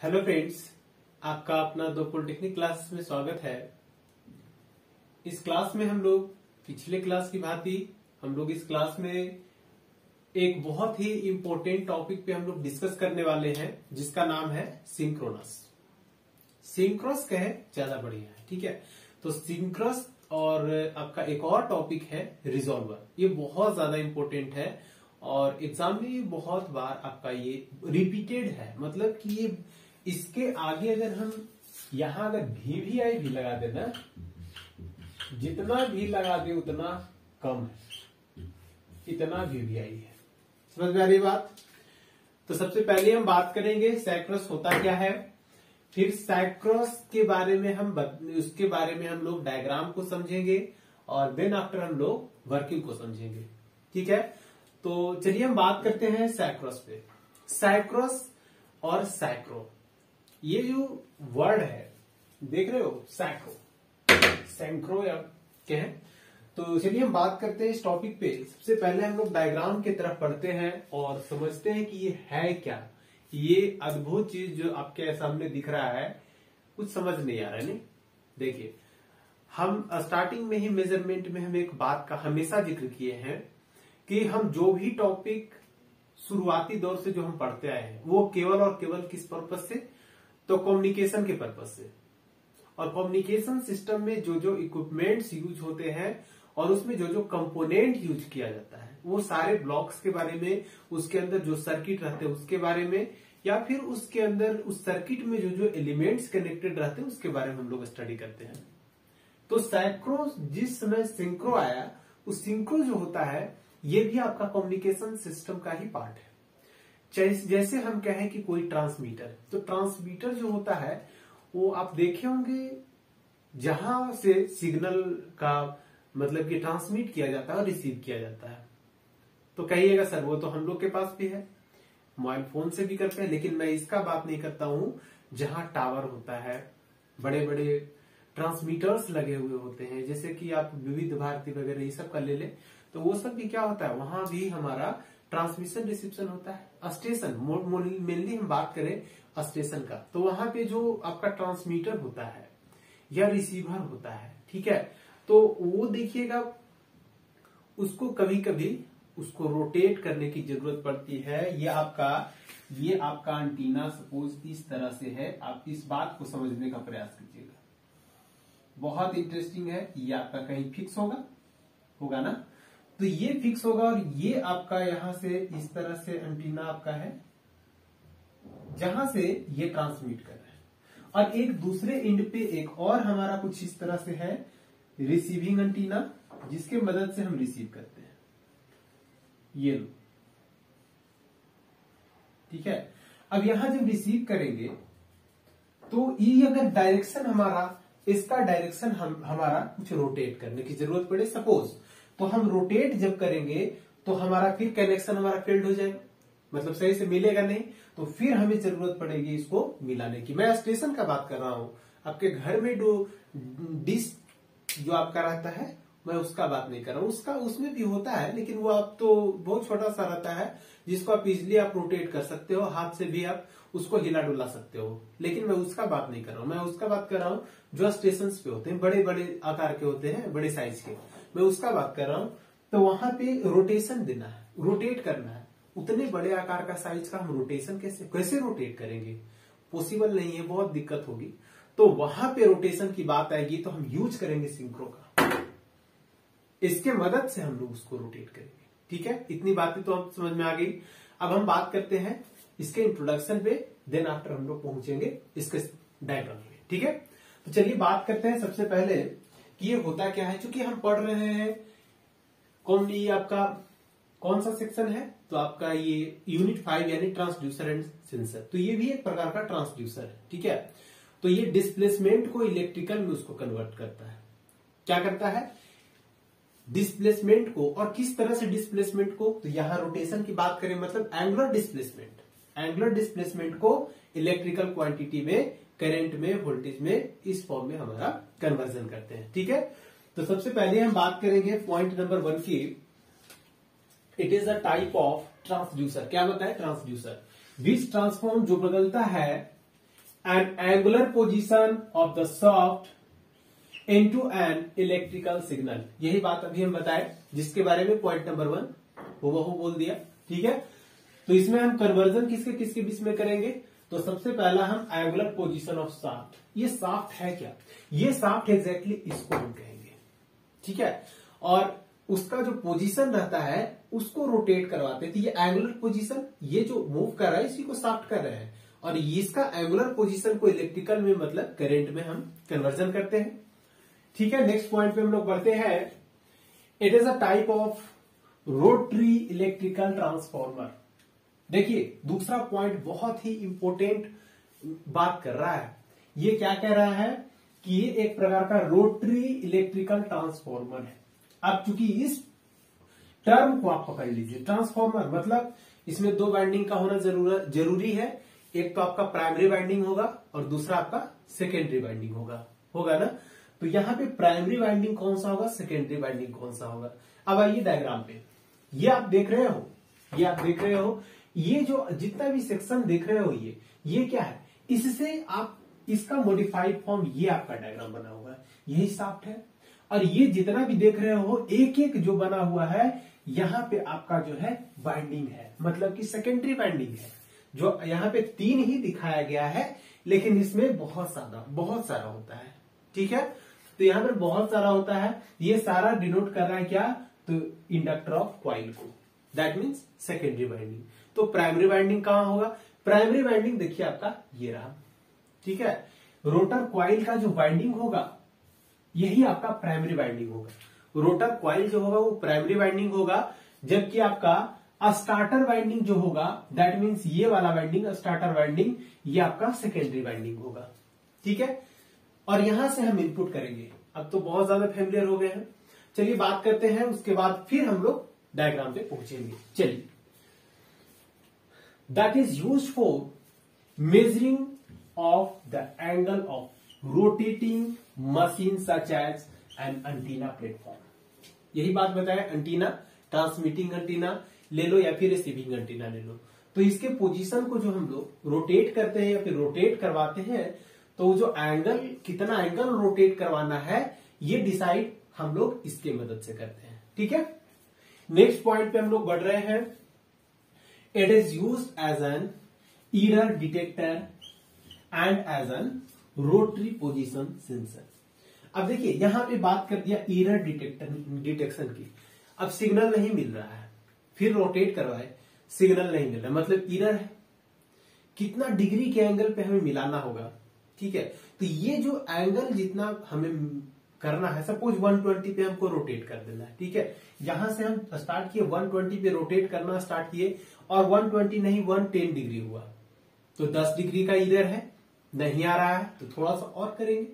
Hello friends आपका अपना दो पॉलिटेक्निक क्लास में स्वागत है। इस क्लास में हम लोग, पिछले क्लास की भांति हम लोग इस क्लास में एक बहुत ही इम्पोर्टेंट टॉपिक पे हम लोग डिस्कस करने वाले हैं, जिसका नाम है सिंक्रोनस सिंक्रोस कहे, ज़्यादा बढ़िया है, ठीक है? तो सिंक्रोस और आपका एक और टॉपिक है रिजॉल्वर ये बहुत ज़्यादा इंपॉर्टेंट है और एग्ज़ाम में बहुत बार आपका ये रिपीटेड है। मतलब कि ये इसके आगे अगर हम यहाँ अगर भी भी आई भी लगा देना, जितना भी लगा दे उतना कम है। इतना भी भी आई है। समझ में आ रही बात? तो सबसे पहले हम बात करेंगे सैक्रस होता क्या है। फिर सैक्रस के बारे में हम उसके बारे में हम लोग डायग्राम को समझेंगे और देन आफ्टर हम लोग वर्किंग को समझेंगे। ठीक है? तो चलिए हम बात करते हैं सैक्रोस पे। सैक्रोस और सैक्रो ये जो वर्ड है, देख रहे हो? सैक्रो सैंक्रो या क्या है? तो चलिए हम बात करते हैं इस टॉपिक पे। सबसे पहले हम लोग डायग्राम की तरफ़ पढ़ते हैं और समझते हैं कि ये है क्या। ये अद्भुत चीज़ जो आपके सामने दिख रहा है, कुछ समझ नहीं आ रहा है, नहीं? देखिए, हम स्टार्टिंग में ही मेज़रमेंट में हम एक बात का हमेशा ज़िक्र किए हैं कि हम जो भी टॉपिक शुरुआती दौर से जो हम पढ़ते आए हैं, वो केवल और केवल किस पर्पज से? तो कम्युनिकेशन के पर्पज से। और कम्युनिकेशन सिस्टम में जो जो इक्विपमेंट्स यूज़ होते हैं और उसमें जो जो कंपोनेंट यूज़ किया जाता है, वो सारे ब्लॉक्स के बारे में, उसके अंदर जो सर्किट रहते हैं उसके बारे में, या फिर उसके अंदर, उस सर्किट में जो जो एलिमेंट्स कनेक्टेड रहते हैं उसके बारे में हम लोग स्टडी करते हैं। तो सैक्रो जिस समय सिंक्रो आया, उस सिंक्रो जो होता है, ये भी आपका कम्युनिकेशन सिस्टम का ही पार्ट है। जैसे हम कहें कि कोई ट्रांसमीटर तो ट्रांसमीटर जो होता है, वो आप देखे होंगे जहाँ से सिग्नल का मतलब कि ट्रांसमिट किया जाता है और रिसीव किया जाता है। तो कहिएगा सर, वो तो हम लोग के पास भी है मोबाइल फ़ोन से भी करते हैं, लेकिन मैं इसका बात नहीं करता हूँ, जहाँ टावर होता है बड़े बड़े ट्रांसमीटर्स लगे हुए होते हैं, जैसे कि आप विविध भारती वगैरह ये सब का ले लें तो वो सब भी क्या होता है, वहाँ भी हमारा ट्रांसमिशन रिसिप्शन होता है स्टेशन मेनली हम बात करें स्टेशन का। तो वहाँ पे जो आपका ट्रांसमीटर होता है या रिसीवर होता है, ठीक है? तो वो देखिएगा, उसको कभी कभी उसको रोटेट करने की ज़रूरत पड़ती है। ये आपका ये आपका एंटीना सपोज़ इस तरह से है, आप इस बात को समझने का प्रयास कीजिएगा। बहुत इंटरेस्टिंग है ये आपका कहीं फिक्स होगा होगा ना? तो ये फिक्स होगा और ये आपका यहाँ से इस तरह से एंटीना आपका है, जहाँ से ये ट्रांसमिट कर रहा है। और एक दूसरे एंड पे एक और हमारा कुछ इस तरह से है रिसीविंग एंटीना जिसके मदद से हम रिसीव करते हैं। ये लो। ठीक है? अब यहाँ जब रिसीव करेंगे तो ये अगर डायरेक्शन हमारा, इसका डायरेक्शन हम, हमारा कुछ रोटेट करने की ज़रूरत पड़े। सपोज़ तो हम रोटेट जब करेंगे तो हमारा फिर कनेक्शन हमारा फेल्ड हो जाएगा मतलब सही से मिलेगा नहीं तो फिर हमें ज़रूरत पड़ेगी इसको मिलाने की। मैं स्टेशन का बात कर रहा हूँ। आपके घर में जो डिश जो आपका रहता है, मैं उसका बात नहीं कर रहा हूँ। उसका, उसमें भी होता है, लेकिन वो आप तो बहुत छोटा सा रहता है, जिसको आप इजिली आप रोटेट कर सकते हो, हाथ से भी आप उसको हिला डुला सकते हो। लेकिन मैं उसका बात नहीं कर रहा हूँ। मैं उसका बात कर रहा हूँ जो स्टेशन पे होते हैं बड़े बड़े आकार के होते हैं, बड़े साइज़ के। मैं उसका बात कर रहा हूँ तो वहाँ पे रोटेशन देना है रोटेट करना है। उतने बड़े आकार का साइज़ का हम रोटेशन कैसे कैसे रोटेट करेंगे? पॉसिबल नहीं है, बहुत दिक्कत होगी। तो वहाँ पे रोटेशन की बात आएगी तो हम यूज़ करेंगे सिंक्रो का। इसके मदद से हम लोग उसको रोटेट करेंगे। ठीक है? इतनी बातें तो हम समझ में आ गई। अब हम बात करते हैं इसके इंट्रोडक्शन पे देन आफ्टर हम लोग पहुँचेंगे इसके डायग्राम में। ठीक है? तो चलिए बात करते हैं सबसे पहले कि ये होता क्या है? क्योंकि हम पढ़ रहे हैं कौन ये आपका कौन सा सेक्शन है? तो आपका ये यूनिट फाइव यानी ट्रांसड्यूसर एंड सेंसर तो ये भी एक प्रकार का ट्रांसड्यूसर है, ठीक है? तो ये डिस्प्लेसमेंट को इलेक्ट्रिकल में उसको कन्वर्ट करता है। क्या करता है? डिस्प्लेसमेंट को और किस तरह से डिस्प्लेसमेंट को? तो यहाँ रोटेशन की बात करें मतलब एंगुलर डिस्प्लेसमेंट एंगुलर डिस्प्लेसमेंट को इलेक्ट्रिकल क्वांटिटी में करंट में, वोल्टेज में, इस फॉर्म में हमारा कन्वर्जन करते हैं। ठीक है? तो सबसे पहले हम बात करेंगे पॉइंट नंबर वन की। It is a type of transducer क्या बताए? ट्रांसड्यूसर विच ट्रांसफॉर्म जो बदलता है an angular position of the shaft into an electrical signal यही बात अभी हम बताए, जिसके बारे में पॉइंट नंबर वन वो वो बोल दिया। ठीक है? तो इसमें हम कन्वर्जन किसके किसके बीच में करेंगे? तो सबसे पहला हम एंगुलर पोजीशन ऑफ़ साफ्ट ये साफ्ट है क्या? ये साफ्ट एग्जैक्टली इसको हम कहेंगे। ठीक है? और उसका जो पोजीशन रहता है, उसको रोटेट करवाते थे ये एंगुलर पोजीशन ये जो मूव कर रहा है, इसी को साफ्ट कर रहे हैं। और इसका एंगुलर पोजीशन को इलेक्ट्रिकल में मतलब करंट में हम कन्वर्जन करते हैं। ठीक है? नेक्स्ट पॉइंट पे हम लोग बढ़ते हैं। It is a type of rotary electrical transformer देखिए, दूसरा पॉइंट बहुत ही इंपॉर्टेंट बात कर रहा है। ये क्या कह रहा है कि ये एक प्रकार का रोटरी इलेक्ट्रिकल ट्रांसफॉर्मर है। अब चूँकि इस टर्म को आप पकड़ लीजिए ट्रांसफॉर्मर मतलब इसमें दो वाइंडिंग का होना ज़रूर, ज़रूरी है। एक तो आपका प्राइमरी वाइंडिंग होगा और दूसरा आपका सेकेंडरी वाइंडिंग होगा। होगा ना? तो यहाँ पे प्राइमरी वाइंडिंग कौन सा होगा? सेकेंडरी वाइंडिंग कौन सा होगा? अब आइए डायग्राम पे। ये आप देख रहे हो, ये आप देख रहे हो ये जो जितना भी सेक्शन देख रहे हो ये ये क्या है? इससे आप, इसका मॉडिफाइड फॉर्म ये आपका डायग्राम बना हुआ है। यही साफ्ट है। और ये जितना भी देख रहे हो एक एक जो बना हुआ है, यहाँ पे आपका जो है बाइंडिंग है। मतलब कि सेकेंडरी बाइंडिंग है। जो यहाँ पे तीन ही दिखाया गया है, लेकिन इसमें बहुत सारा बहुत सारा होता है। ठीक है? तो यहाँ पर बहुत सारा होता है। ये सारा डिनोट कर रहा है क्या? तो इंडक्टर ऑफ़ क्वाइल को। दैट मीन्स सेकेंडरी बाइंडिंग तो प्राइमरी बाइंडिंग कहाँ होगा? प्राइमरी बाइंडिंग देखिए आपका, ये रहा। ठीक है? रोटर क्वाइल का जो बाइंडिंग होगा, यही आपका प्राइमरी बाइंडिंग होगा। रोटर क्वाइल जो होगा, वो प्राइमरी बाइंडिंग होगा, जबकि आपका स्टार्टर बाइंडिंग जो होगा दैट मीन्स ये वाला बाइंडिंग स्टार्टर बाइंडिंग ये आपका सेकेंडरी बाइंडिंग होगा। ठीक है? और यहाँ से हम इनपुट करेंगे। अब तो बहुत ज़्यादा फेमिलियर हो गए हैं। चलिए बात करते हैं, उसके बाद फिर हम लोग डायग्राम पे पहुँचेंगे। चलिए। That is use for measuring of the angle of rotating machine such as an antenna platform यही बात बताया अंटीना ट्रांसमिटिंग अंटीना ले लो या फिर रिसीविंग अंटीना ले लो। तो इसके पोजीशन को जो हम लोग रोटेट करते हैं या फिर रोटेट करवाते हैं तो जो एंगल कितना एंगल रोटेट करवाना है, ये डिसाइड हम लोग इसके मदद से करते हैं। ठीक है? नेक्स्ट पॉइंट पे हम लोग बढ़ रहे हैं। It is use as an error detector and as an rotary position sensor अब देखिए, यहाँ पे बात कर दिया ईरर डिटेक्टर डिटेक्शन की। अब सिग्नल नहीं मिल रहा है। फिर रोटेट करवाए। सिग्नल नहीं मिल रहा मतलब ईरर है। कितना डिग्री के एंगल पे हमें मिलाना होगा। ठीक है? तो ये जो एंगल जितना हमें करना है। सपोज़ 120 पे हमको रोटेट कर देना है, ठीक है? यहाँ से हम स्टार्ट किए 120 पे रोटेट करना स्टार्ट किए, और 120 नहीं 110 डिग्री हुआ। तो 10 डिग्री का इधर है, नहीं आ रहा है तो थोड़ा सा और करेंगे,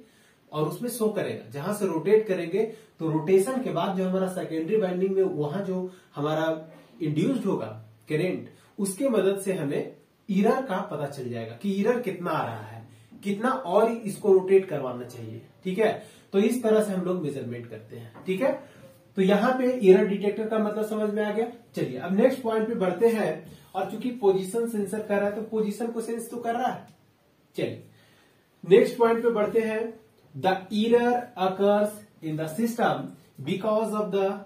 और उसमें शो करेगा। जहाँ से रोटेट करेंगे तो रोटेशन के बाद जो हमारा सेकेंडरी बाइंडिंग में वहाँ जो हमारा इंड्यूस्ड होगा करेंट उसके मदद से हमें इरर का पता चल जाएगा कि इरर कितना आ रहा है। कितना और इसको रोटेट करवाना चाहिए, ठीक है? तो इस तरह से हम लोग मेज़रमेंट करते हैं, ठीक है? तो यहाँ पे एरर डिटेक्टर का मतलब समझ में आ गया। चलिए, अब नेक्स्ट पॉइंट पे बढ़ते हैं। और चूँकि पोजीशन सेंसर कर रहा है तो पोजीशन को सेंस तो कर रहा है। चलिए नेक्स्ट पॉइंट पे बढ़ते हैं। The error occurs in the system because of the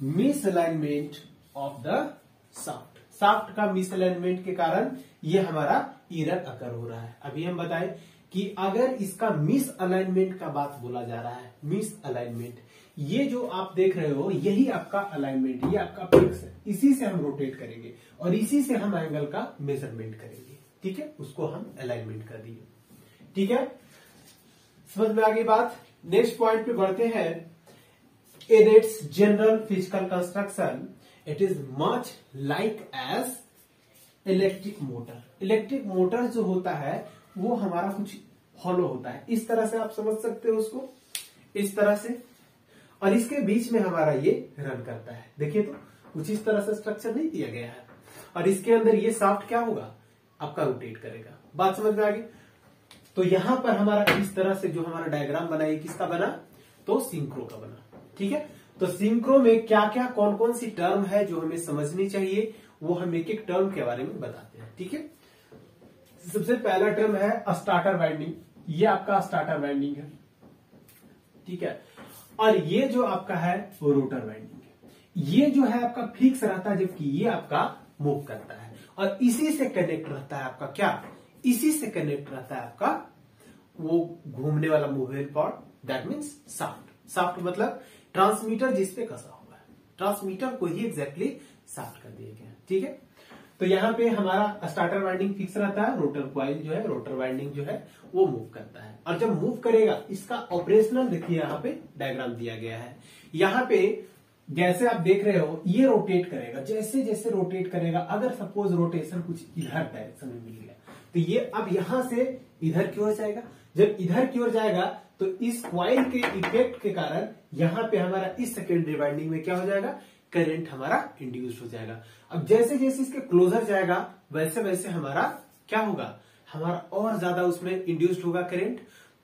misalignment of the shaft shaft का मिसअलाइनमेंट के कारण ये हमारा ईरर अकर हो रहा है। अभी हम बताएँ कि अगर इसका मिस अलाइनमेंट का बात बोला जा रहा है मिस अलाइनमेंट ये जो आप देख रहे हो, यही आपका अलाइनमेंट ये आपका फिक्स है। इसी से हम रोटेट करेंगे और इसी से हम एंगल का मेज़रमेंट करेंगे। ठीक है? उसको हम अलाइनमेंट कर दिए। ठीक है? समझ में आगे बात? नेक्स्ट पॉइंट पे बढ़ते हैं। It's general physical construction it is much like as electric motor electric motor जो होता है, वो हमारा कुछ फॉलो होता है। इस तरह से आप समझ सकते हो उसको? इस तरह से। और इसके बीच में हमारा ये रन करता है। देखिए तो कुछ इस तरह से स्ट्रक्चर नहीं दिया गया है। और इसके अंदर ये साफ्ट क्या होगा? आपका रोटेट करेगा। बात समझ में आ गई? तो यहाँ पर हमारा इस तरह से जो हमारा डायग्राम बना, ये किसका बना? तो सिंक्रो का बना। ठीक है? तो सिंक्रो में क्या क्या कौन कौन सी टर्म है जो हमें समझनी चाहिए, वो हम एक एक टर्म के बारे में बताते हैं, ठीक है? सबसे पहला टर्म है स्टार्टर वाइंडिंग ये आपका स्टार्टर वाइंडिंग है, ठीक है? और ये जो आपका है, वो रोटर वाइंडिंग है। ये जो है आपका फिक्स रहता है, जबकि ये आपका मूव करता है। और इसी से कनेक्ट रहता है आपका क्या? इसी से कनेक्ट रहता है आपका वो घूमने वाला movable part that means shaft shaft मतलब ट्रांसमीटर जिसपे कसा हुआ है। ट्रांसमीटर को ही एग्जैक्टली साफ़ कर दिया गया ठीक है? तो यहाँ पे हमारा स्टार्टर वाइंडिंग फिक्स रहता है रोटर क्वाइल जो है रोटर वाइंडिंग जो है, वो मूव करता है। और जब मूव करेगा, इसका ऑपरेशनल देखिए यहाँ पे डायग्राम दिया गया है। यहाँ पे जैसे आप देख रहे हो, ये रोटेट करेगा, जैसे जैसे रोटेट करेगा, अगर सपोज़ रोटेशन कुछ इधर डायरेक्शन में मिल गया तो ये अब यहाँ से इधर की ओर जाएगा। जब इधर की ओर जाएगा तो इस क्वाइल के इफ़ेक्ट के कारण यहाँ पे हमारा इस सेकेंडरी वाइंडिंग में क्या हो जाएगा? करंट हमारा इंड्यूस हो जाएगा। अब जैसे जैसे इसके क्लोजर जाएगा, वैसे वैसे हमारा क्या होगा? हमारा और ज़्यादा उसमें इंड्यूस्ड होगा करंट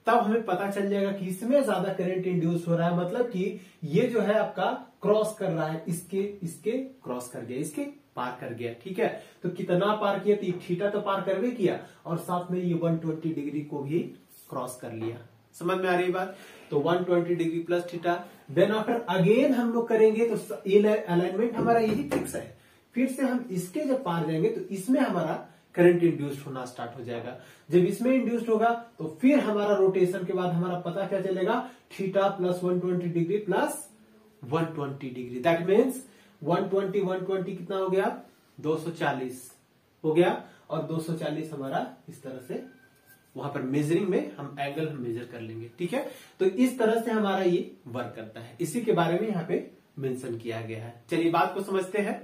तब हमें पता चल जाएगा कि इसमें ज़्यादा करंट इंड्यूस हो रहा है। मतलब कि ये जो है आपका क्रॉस कर रहा है। इसके इसके क्रॉस कर गया, इसके पार कर गया। ठीक है? तो कितना पार किया? तो थीटा तो पार कर भी किया। और साथ में ये 120 डिग्री को भी क्रॉस कर लिया। समझ में आ रही बात? तो 120 degree plus theta then after again हम लोग करेंगे तो अलाइनमेंट हमारा यही फिक्स है। फिर से हम इसके जब पार जाएँगे तो इसमें हमारा करंट इंड्यूस्ड होना स्टार्ट हो जाएगा। जब इसमें इंड्यूस्ड होगा तो फिर हमारा रोटेशन के बाद हमारा पता क्या चलेगा? Theta plus 120 degree plus 120 degree that means 120 120 कितना हो गया? 240 हो गया। और 240 हमारा इस तरह से वहाँ पर मेजरिंग में हम एंगल मेजर कर लेंगे, ठीक है? तो इस तरह से हमारा ये वर्क करता है। इसी के बारे में यहाँ पे मेंशन किया गया है। चलिए, बात को समझते हैं।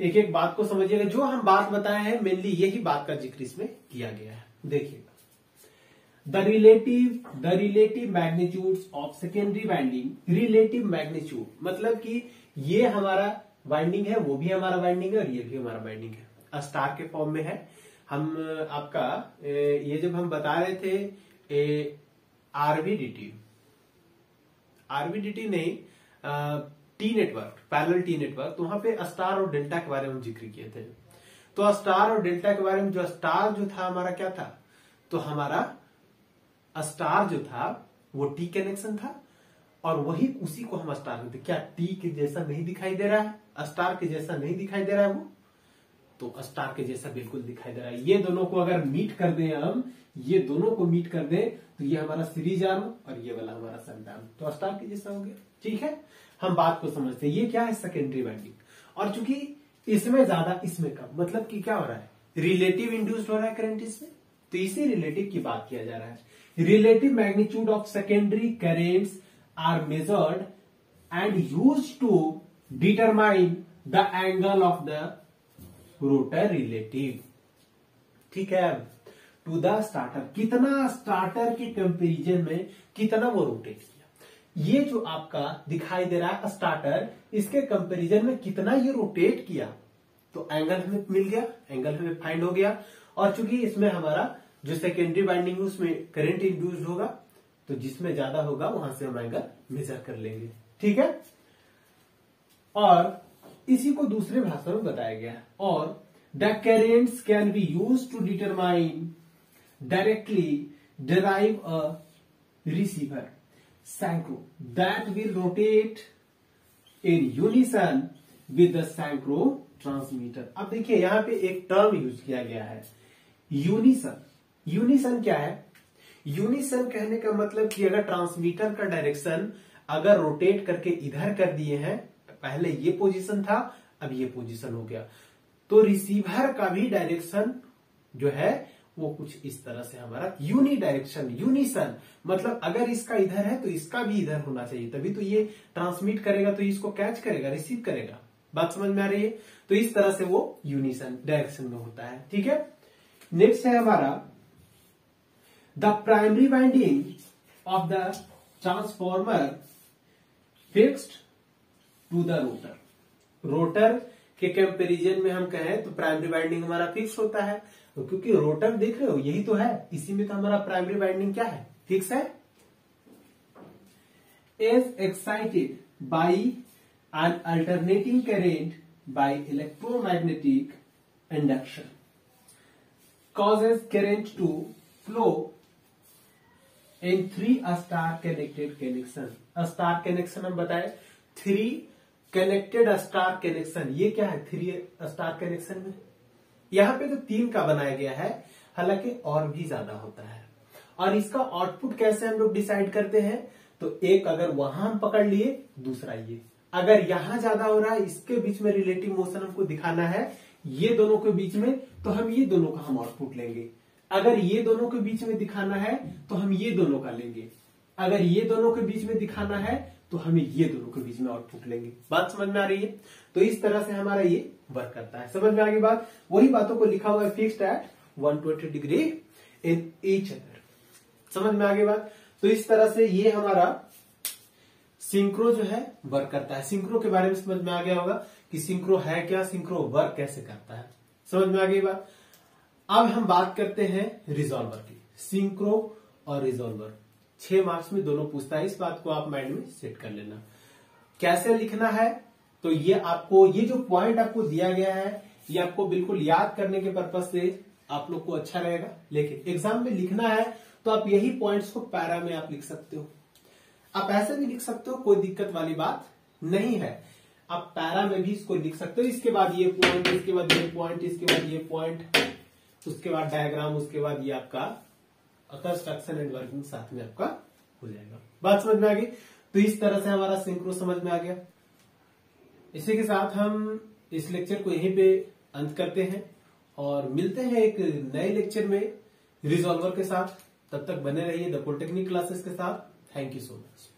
एक एक बात को समझिएगा। जो हम बात बताए हैं मेनली यही बात का ज़िक्र इसमें किया गया है। देखिएगा the relative the relative magnitude of secondary winding relative magnitude मतलब कि ये हमारा वाइंडिंग है, वो भी हमारा वाइंडिंग है और ये भी हमारा वाइंडिंग है। स्टार के फॉर्म में है। हम, आपका ये जब हम बता रहे थे आरबीडीटी आरबीडीटी नहीं T network parallel T network तो वहाँ पे स्टार और डेल्टा के बारे में ज़िक्र किए थे। तो स्टार और डेल्टा के बारे में जो स्टार जो था, हमारा क्या था? तो हमारा स्टार जो था, वो टी कनेक्शन था, और वही उसी को हम स्टार क्या टी के जैसा नहीं दिखाई दे रहा है? स्टार के जैसा नहीं दिखाई दे रहा है वो? तो स्टार के जैसा बिल्कुल दिखाई दे रहा है। ये दोनों को अगर मीट कर दें हम, ये दोनों को मीट कर दें तो ये हमारा सीरीज़ आर्म और ये वाला हमारा संट आर्म तो स्टार के जैसा हो गया ठीक है? हम बात को समझते हैं। ये क्या है सेकेंडरी वाइंडिंग और चूँकि इसमें ज़्यादा, इसमें कम मतलब कि क्या हो रहा है? रिलेटिव इंड्यूस्ड हो रहा है करंट इसमें। तो इसी रिलेटिव की बात किया जा रहा है। Relative magnitude of secondary currents are measured and use to determine the angle of the rotor relative. ठीक है टू द स्टार्टर कितना स्टार्टर के कंपेरिजन में कितना वो रोटेट किया? ये जो आपका दिखाई दे रहा है स्टार्टर इसके कंपैरिजन में कितना ये रोटेट किया? तो एंगल हमें मिल गया एंगल हमें फाइंड हो गया। और चूँकि इसमें हमारा जो सेकेंडरी बाइंडिंग है, उसमें करंट इंड्यूस होगा तो जिसमें ज़्यादा होगा, वहाँ से हम एंगल मेजर कर लेंगे। ठीक है? और इसी को दूसरे भाषा में बताया गया है। और the currents can be use to determine directly derive a receiver synchro. That will rotate in unison with the synchro transmitter. अब देखिए, यहाँ पे एक टर्म यूज़ किया गया है। यूनिसन यूनिसन क्या है? यूनिसन कहने का मतलब कि अगर ट्रांसमीटर का डायरेक्शन अगर रोटेट करके इधर कर दिए हैं पहले ये पोजीशन था, अब ये पोजीशन हो गया। तो रिसीवर का भी डायरेक्शन जो है, वो कुछ इस तरह से हमारा यूनि डायरेक्शन यूनिसन मतलब अगर इसका इधर है तो इसका भी इधर होना चाहिए। तभी तो ये ट्रांसमिट करेगा तो इसको कैच करेगा रिसीव करेगा। बात समझ में आ रही है? तो इस तरह से वो यूनिसन डायरेक्शन में होता है। ठीक है? नेक्स्ट है हमारा the primary winding of the transformer fixed to the rotor. Rotor के कंपेरिजन में हम कहें तो प्राइमरी बाइंडिंग हमारा फिक्स होता है। तो क्योंकि रोटर देख रहे हो, यही तो है। इसी में तो हमारा प्राइमरी बाइंडिंग क्या है? फिक्स है? Is excited by an alternating current by electromagnetic induction causes current to flow in three star connected connection. Star connection हम बताए थ्री कनेक्टेड स्टार कनेक्शन ये क्या है? थ्री स्टार कनेक्शन में? यहाँ पे तो तीन का बनाया गया है, हालाँकि और भी ज़्यादा होता है। और इसका आउटपुट कैसे हम लोग डिसाइड करते हैं? तो एक अगर वहाँ हम पकड़ लिए, दूसरा ये। अगर यहाँ ज़्यादा हो रहा है, इसके बीच में रिलेटिव मोशन हमको दिखाना है, ये दोनों के बीच में तो हम ये दोनों का हम आउटपुट लेंगे। अगर ये दोनों के बीच में दिखाना है तो हम ये दोनों का लेंगे। अगर ये दोनों के बीच में दिखाना है तो हमें ये दोनों के बीच में आउटपुट लेंगे। बात समझ में आ रही है? तो इस तरह से हमारा ये वर्क करता है। समझ में आ गई बात वही बातों को लिखा हुआ है fixed at 120 degree in each other समझ में आ गई बात तो इस तरह से ये हमारा सिंक्रो जो है वर्क करता है। सिंक्रो के बारे में समझ में आ गया होगा कि सिंक्रो है क्या सिंक्रो वर्क कैसे करता है। समझ में आ गई बात? अब हम बात करते हैं रिजॉल्वर की। सिंक्रो और रिजॉल्वर छह मार्क्स में दोनों पूछता है, इस बात को आप माइंड में सेट कर लेना। कैसे लिखना है? तो ये आपको, ये जो पॉइंट आपको दिया गया है, ये आपको बिल्कुल याद करने के पर्पज से आप लोग को अच्छा रहेगा। लेकिन एग्ज़ाम में लिखना है तो आप यही पॉइंट्स को पैरा में आप लिख सकते हो। आप ऐसे भी लिख सकते हो, कोई दिक्कत वाली बात नहीं है। आप पैरा में भी इसको लिख सकते हो। इसके बाद ये पॉइंट इसके बाद ये पॉइंट इसके बाद ये पॉइंट उसके बाद डायग्राम उसके बाद ये आपका कंस्ट्रक्शन एंड वर्किंग साथ में आपका हो जाएगा। बात समझ में आ गई? तो इस तरह से हमारा सिंक्रो समझ में आ गया। इसी के साथ हम इस लेक्चर को यहीं पे अंत करते हैं और मिलते हैं एक नए लेक्चर में रिजॉल्वर के साथ। तब तक बने रहिए द पोलिटेक्निक क्लासेस के साथ। Thank you so much